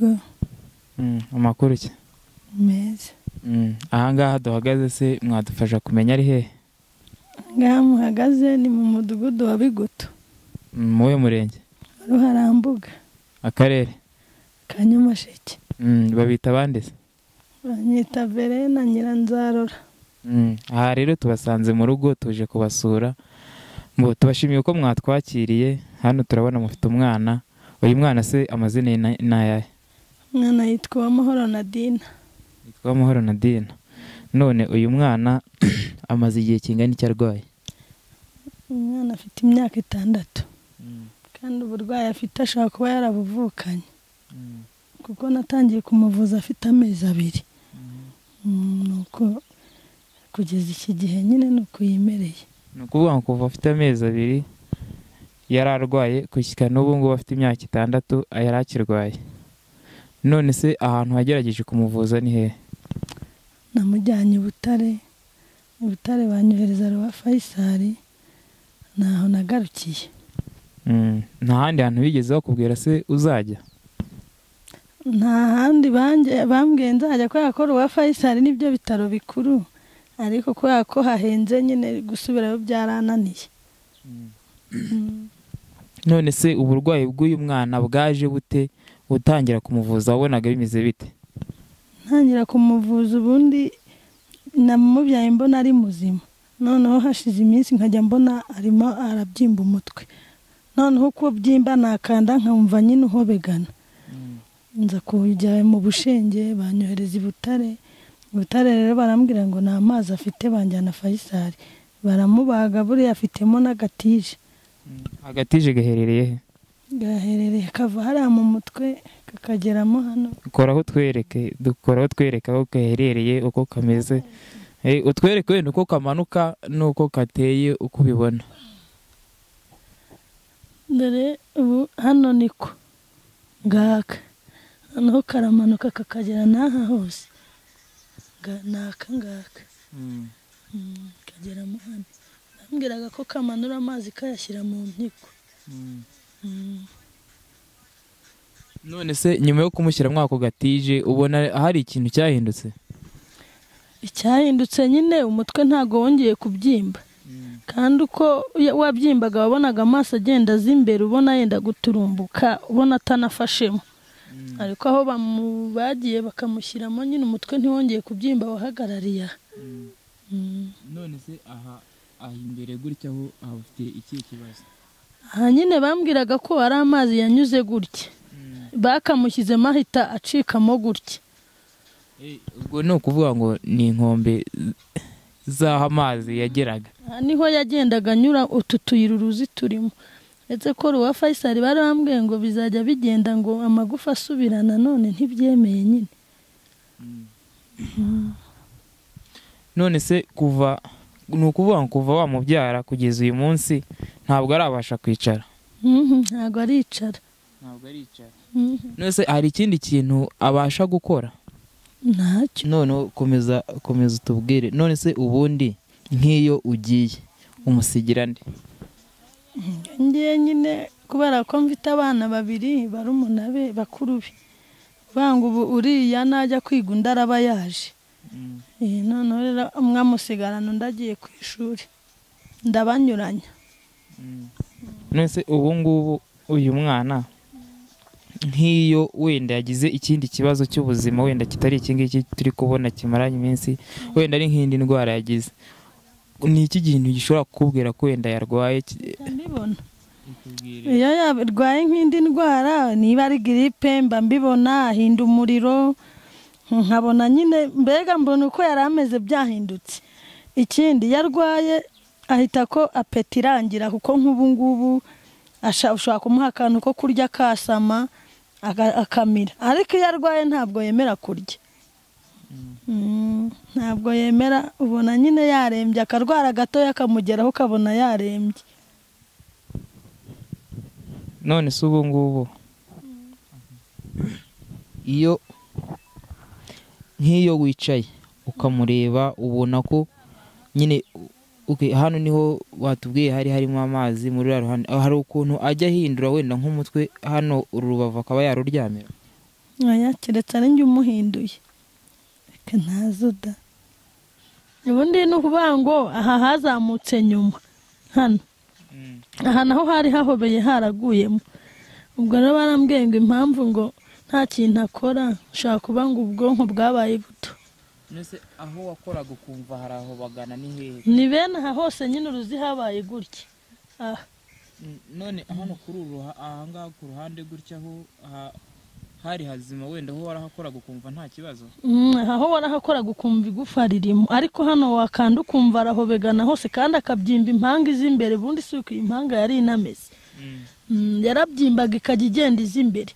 yego Mm, amakuru ki? Meza. Mm, ahangaha duhagaze se mwadufasha kumenya ari hehe? Ngaha muhagaze ni mu mudugudu wa bigutu. Mm, mu murenge? Ruharambuga akarere? Ka nyamasheke babita abande se? Banyita verena nyiranzarora. Mm, aha rero tubasanze mu rugo tuje kubasura. Tubashimiye ko mwatwakiriye hano turabona mufite umwana. Uyu mwana se amazina na- ni ayahe? Umwana yitwa uwamahoro nadine yitwa amahoro nadine none uyu mwana amaze igihe kingana iki arwaye? Umwana afite imyaka itandatu. Kandi uburwayi afite ashobora kuba yarabuvukanye. Kuko natangiye kumuvuza afite amezi abiri. Mm, nuko kugeza iki gihe nyine ni uko yimereye. Ni ukuvuga ngo kuva afite amezi abiri yari arwaye gushyika n'ubu ngubu afite imyaka itandatu yari akirwaye. None se ahantu wagerageje kumuvuza ni hehe? Namujyanye i butare. I butare banyohereza ruwa fayisari ntaho nagarukiye. Mm, nta handi hantu bigeze bakubwira se uzajya? Nta handi bambwiye nzajya kubera ko ruwa fayisari ni byo bitaro bikuru. Ariko kubera ko hahenze nyine gusubirayo byarananiye. Mm. none se uburwayi bw'uyu mwana bwaje bute? Utangira kumuvuza wabonaga bimeze bite? Ntangira kumuvuza ubundi namubyaye mbona ari muzima. Noneho hashize iminsi nkajya mbona arimo arabyimba umutwe. Noneho uko byimba nakanda nkumva nyine uhobegana nza kujya mu bushenge banyohereza i butare butare rero barambwira ngo nta mazi afite banjyana fayisari baramubaga buriya afitemo n'agatije. Agatije gaherereye he? Gaherereye kava hariya mu mutwe kakageramo hano. Koraho twereke dukoraho twereka aho gaherereye uko kameze. Eh, utwereke wenda uko kamanuka n'uko kateye uko ubibona. Dore ubu hano niko. Ngaka. Noneho karamanuka kakagera n'aha hose. Ni aka ngaka. Mm, kageramo hano. Bambwiraga ko kamanura amazi kayashyira mu mpyiko Mm. None se nyuma yo kumushyiramo ako gatije ubona hari ikintu cyahindutse? Icyahindutse nyine umutwe ntabwo wongeye kubyimba. Kandi uko wabyimbaga wabonaga amaso agenda aza imbere ubona yenda guturumbuka ubona atanafashemo. Ariko aho bagiye bakamushyiramo nyine umutwe ntiwongeye kubyimba wahagarariye. Aha Mm. none se aha aha imbere gutya ho aha ufite ikihe kibazo? Aha nyine bambwiraga ko ari amazi yanyuze gutya. Bakamushyizemo ahita acikamo gutya. Eh, ubwo ni ukuvuga ngo ni inkombe z'aho amazi yageraga. Aha ni ho yagendaga anyura utu tuyira uruzi turimo. Ndetse ko ruwa fayisari bari bambwiye ngo bizajya bigenda ngo amagufa asubirana none ntibyemeye nyine. None se kuva ni ukuvuga ngo kuva wamubyara kugeza uyu munsi ntabwo arabasha kwicara. Mhm, ntabwo aricara. Ntabwo aricara. Mhm, none se hari ikindi kintu abasha gukora? Ntacyo. None komeza komeza utubwire. None se ubundi nk'iyo ugiye umusigira nde? Ngiye nyine kubera ko mfite abana babiri barumuna be bakuru be. Banga ubu uriya najya kwiga undi araba yaje. Noneho rero umwe amusigarana undi agiye ku ishuri. Ndabanyuranya. None se ubu ngubu uyu mwana nk'iyo wenda yagize ikindi kibazo cy'ubuzima wenda kitari iki ngiki turi kubona kimaranye iminsi wenda ari nk'indi ndwara yagize. Ni iki kintu gishobora kukubwira ko wenda yarwaye? Iyo yarwaye nk'indi ndwara niba ari giripe mba mbibona ahinda umuriro nkabona nyine mbega mbona uko yari ameze byahindutse. Ikindi iyo arwaye ahita ko apeti irangira kuko nk'ubu ngubu ushobora kumuha akantu ko kurya akasama aka- akamira. Ariko iyo arwaye ntabwo yemera kurya. Mm, ntabwo yemera ubona nyine yarembye akarwara gatoya akamugeraho ukabona yarembye. None se ubu ngubu. Iyo nk'iyo wicaye ukamureba ubona ko nyine okay, hano ni ho watubwiye hari harimo amazi muri ruhande. Hari ukuntu ajya ahindura wenda nk'umutwe hano uru rubavu akaba yaruryamira. Oya keretse ari njye umuhinduye. Reka ntazo da ubundi ni ukuvuga ngo aha hazamutse nyuma hano. Aha naho hari hahobeye haraguyemo. Ubwo rero barambwiye ngo impamvu ngo nta kintu akora ushobora kuba ngo ubwonko bwabaye buto. Aho wakoraga ukumva hari aho bagana ni hehe? Ni bene aha hose nyine uruzi habaye gutya. Aha none hano kuri uru ahangaha ku ruhande gutya aho ha- hari hazima wenda aho warahakoraga ukumva nta kibazo? Mm, aha ho warahakoraga ukumva igufa ririmo. Ariko hano wakanda ukumva arahobegana hose kandi akabyimba impanga iza imbere ubundi si uko iyi mpanga yari inameze. Mm, yarabyimbaga ikajya igenda iza imbere.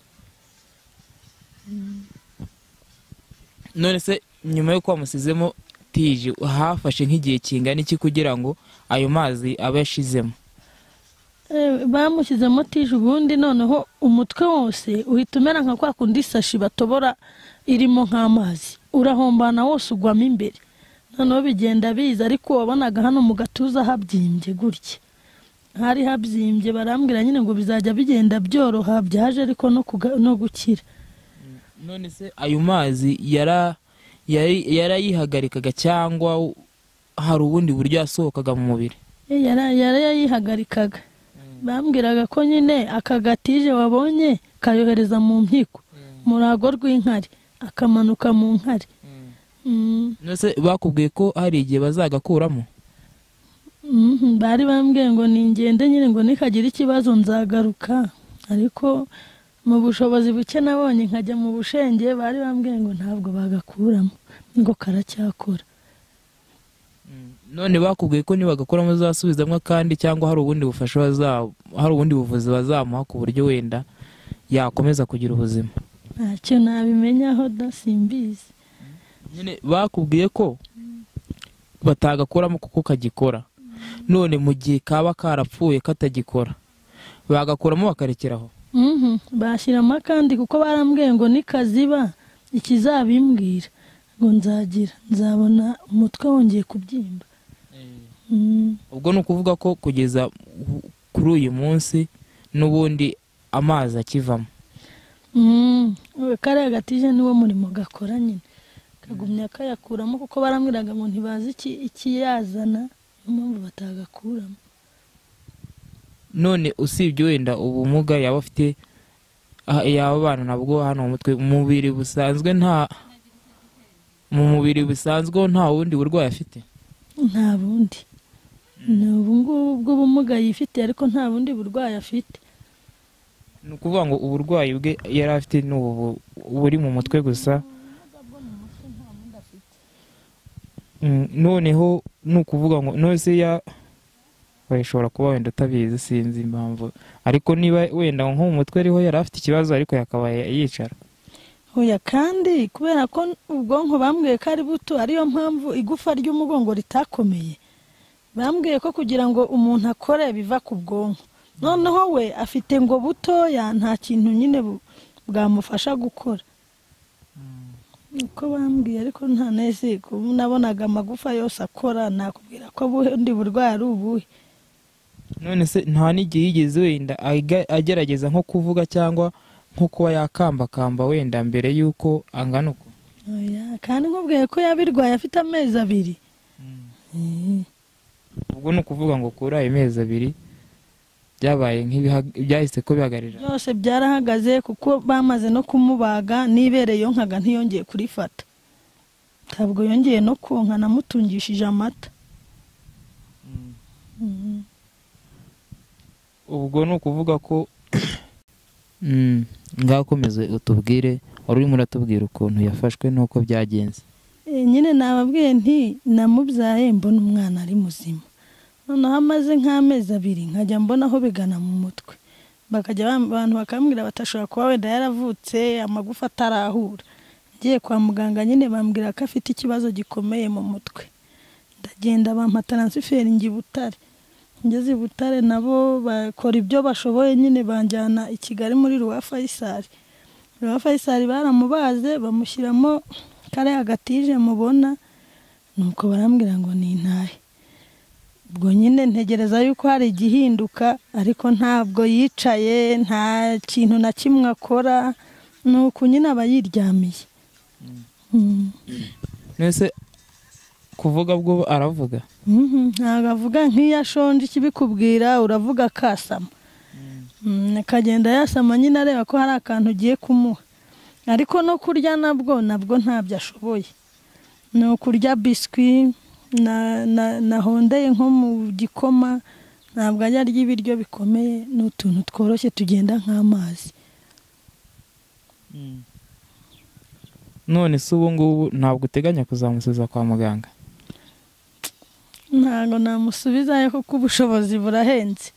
None se nyuma y'uko wamusizemo tije hafashe nk'igihe kingana iki kugira ngo ayo mazi abe yashizemo? Eh, bamushyizemo tije ubundi noneho umutwe wose uhita umera nka kwa kundi isashi batobora irimo nk'amazi. Urahombana wose ugwamo imbere. Noneho bigenda biza ariko wabonaga hano mu gatuza habyimbye gutya. Hari habyimbye barambwira nyine ngo bizajya bigenda byoroha byaje ariko no gukira. None se ayo mazi yara yari- yarayihagarikaga cyangwa hari ubundi buryo yasohokaga mu mubiri? Eh, yara- yarayihagarikaga. Bambwiraga ko nyine aka gatije wabonye kayohereza mu mpyiko mu ruhago rw'inkari. Akamanuka mu nkari. Mm, se bakubwiye ko hari igihe bazagakuramo bari bambwiye ngo ningende nyine ngo nikagira ikibazo nzagaruka. Ariko mu bushobozi buke nabonye nkajya mu bushenge bari bambwiye ngo ntabwo bagakuramo ngo karacyakora. None bakubwiye ko nibagakuramo uzasubizamo kandi cyangwa hari ubundi bufasha hari ubundi buvuzi bazamuha ku buryo wenda yakomeza kugira ubuzima. Ntacyo nabimenyaho simbizi nyine bakubwiye ko batagakuramo kuko kagikora none mu gihe kaba karapfuye katagikora bagakuramo bakarekeraho. Bashyiramo akandi kuko barambwiye ngo nikaziba ikizabimbwira ngo nzagira nzabona umutwe wongeye kubyimba. Mm, ubwo ni ukuvuga ko kugeza kuri uyu munsi n'ubundi amazi akivamo. Mm, kariya gatije niwo murimo gakora nyine. Kagumya kayakuramo kuko barambwiraga ngo ntibazi iki- ikiyazana niyo mpamvu batagakuramo. None usibye wenda ubumuga yaba afite yaba abana nabwo hano mu mutwe mu mubiri busanzwe nta mu mubiri busanzwe nta wundi burwayi afite. Nta bundi. Ni ubungubu bw'ubumuga yifitiye ariko nta bundi burwayi afite. Ni ukuvuga ngo uburwayi bwe yari afite ni ubu bu- buri mu mutwe gusa. Mm, noneho ni ukuvuga ngo none se ya bashobora kuba wenda utabizi sinzi impamvu. Ariko niba wenda nko mu mutwe ariho yari afite ikibazo ariko yakaba yicara. Oya kandi kubera ko ubwonko bambwiye ko ari buto ariyo mpamvu igufa ry'umugongo ritakomeye. Bambwiye ko kugira ngo umuntu akore biva ku bwonko. Noneho we afite ngo butoya nta kintu nyine bwamufasha gukora. Uko bambwiye ariko nta nezi kuba nabonaga amagufa yose akora nakubwira ko ubundi burwayi ari ubuhe. None se nta n'igihe yigeze wenda agerageza nko kuvuga cyangwa nko kuba yakambakamba wenda mbere y'uko angana uko kandi nkubwiye ko yabirwaye afite amezi abiri. Eh. ubwo ni ukuvuga ngo kuri ayo mezi abiri byabaye byahise ko bihagarira byose byarahagaze kuko bamaze no kumubaga n'ibere yonkaga ntiyongeye kurifata. Ntabwo yongeye no konka namutungishije amata. Mhm. Ubwo ni ukuvuga ko Mm, ngaho komeza utubwire wari urimo uratubwira ukuntu yafashwe n'uko byagenze. Eh, nyine nababwiye nti namubyaye mbona umwana ari muzima. Noneho amaze nk'amezi abiri nkajya mbona aho bigana mu mutwe. Bakajya abantu bakambwira batashobora kuba wenda yaravutse amagufa atarahura. Ngiye kwa muganga nyine bambwira ko afite ikibazo gikomeye mu mutwe. Ndagenda bampa taransiferi njya i butare ngeze i butare nabo bakora ibyo bashoboye nyine banjyana i kigali muri ruwa fayisari ruwa fayisari baramubaze bamushyiramo kariya gatije mubona nuko barambwira ngo ni intahe. Ubwo nyine ntegereza yuko hari igihinduka ariko ntabwo yicaye nta kintu na kimwe akora ni uku nyine aba yiryamiye. Mm. mbese kuvuga bwo aravuga. Mhm, ntabwo avuga nk'iyo ashonje ikibikubwira uravuga akasama. Mm, akagenda yasama nyine areba ko hari akantu ugiye kumuha. Ariko no kurya nabwo nabwo ntabyo ashoboye. Ni ukurya biswi na- na- nahondeye nko mu gikoma ntabwo ajya arya ibiryo bikomeye ni utuntu tworoshye tugenda nk'amazi. None se ubu ngubu ntabwo uteganya kuzamusubiza kwa muganga? Ntabwo namusubizayo kuko ubushobozi burahenze.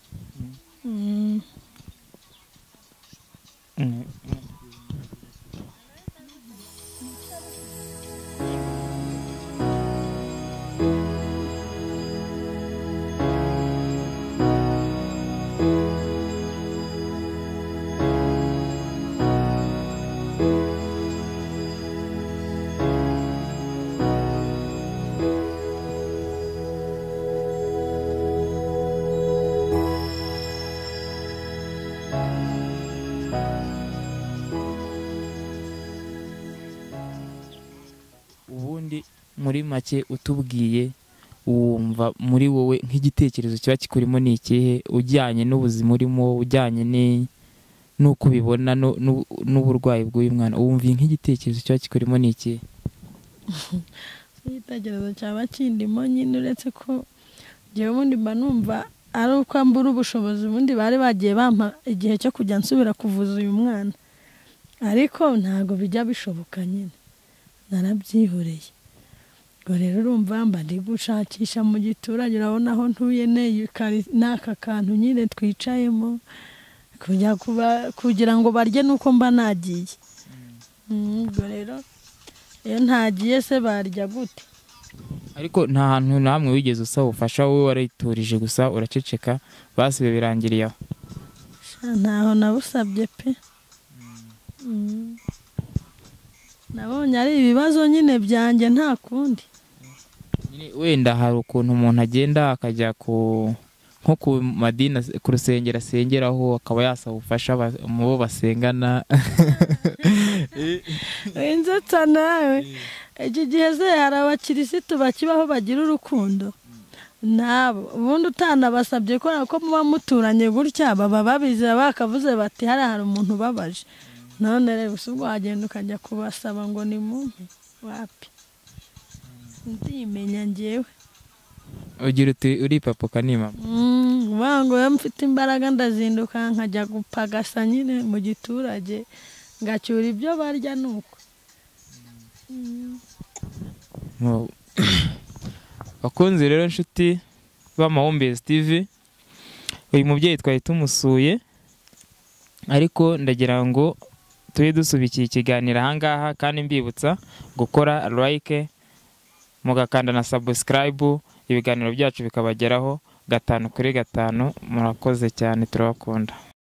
Muri make utubwiye wumva muri wowe nk'igitekerezo kiba kikurimo ni ikihe ujyanye n'ubuzima urimo ujyanye n'uko ubibona n'uburwayi bw'uyu mwana wumva nk'igitekerezo kiba kikurimo ni ikihe? Igitekerezo cyaba kindimo nyine uretse ko njyewe ubundi mba numva ari uko mbura ubushobozi ubundi bari bagiye bampa igihe cyo kujya nsubira kuvuza uyu mwana. Ariko ntabwo bijya bishoboka nyine. Narabyihoreye. Rero urumva mba ndi gushakisha mu giturage urabona aho ntuye n'aka kantu nyine twicayemo kujya kuba- kugira ngo barye nuko mba nagiye. Mm, ubwo rero iyo ntagiye se barya gute? Ariko nta hantu na hamwe wigeze usaba ubufasha wowe wariturije gusa uraceceka basibe birangiriye aho ntaho nabusabye pe. Mm. Nabonye ari ibibazo nyine byanjye nta kundi. Wenda hari ukuntu umuntu agenda akajya ku nko ku madini ku rusengero asengeraho akaba yasaba ubufasha mu bo basengana. Inzetsa nawe. Iki gihe se hari abakirisitu bakibaho bagira urukundo? Nabo. Ubundi utanabasabye kubera ko muba muturanye gutya baba babizi bakavuze bati hariya hari umuntu ubabaje. None si ubwo wagenda ukajya kubasaba ngo ni mumpe wapi ndimenya ngewe ugira uti uri papa ukanimama Mm, ngo iyo mfite imbaraga ndazinduka nkajya gupagasa nyine mu giturage ngacyura ibyo barya ni uko. No. bakunzi rero inshuti b'amahumbezi tv uyu mubyeyi twari tumusuye ariko ndagira ngo tube dusubikiye ikiganiro ahangaha kandi mbibutsa gukora like mugakanda na subscribe ibiganiro byacu bikabageraho gatanu kuri gatanu murakoze cyane turabakunda.